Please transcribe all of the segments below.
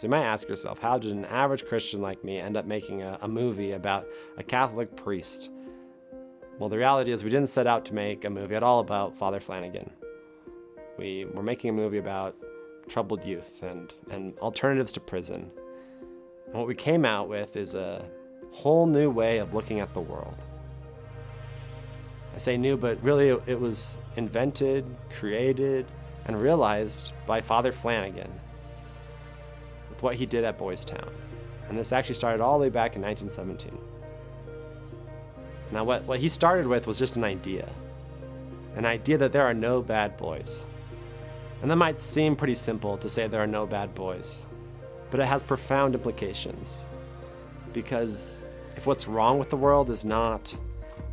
So you might ask yourself, how did an average Christian like me end up making a, a movie about a Catholic priest? Well, the reality is we didn't set out to make a movie at all about Father Flanagan. We were making a movie about troubled youth and, and alternatives to prison. And what we came out with is a whole new way of looking at the world. I say new, but really it, it was invented, created, and realized by Father Flanagan with what he did at Boys Town. And this actually started all the way back in 1917. Now, what, what he started with was just an idea an idea that there are no bad boys. And that might seem pretty simple to say there are no bad boys, but it has profound implications. Because if what's wrong with the world is not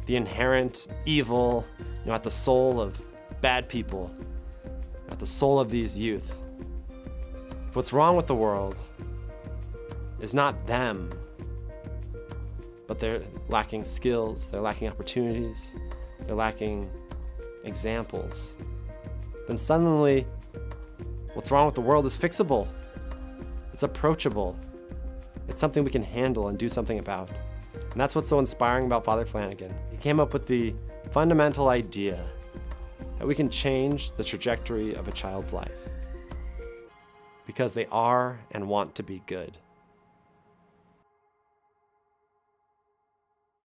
the inherent evil, you know, at the soul of bad people, at the soul of these youth, what's wrong with the world is not them, but they're lacking skills, they're lacking opportunities, they're lacking examples, then suddenly what's wrong with the world is fixable. It's approachable. It's something we can handle and do something about. And that's what's so inspiring about Father Flanagan. He came up with the fundamental idea that we can change the trajectory of a child's life because they are and want to be good.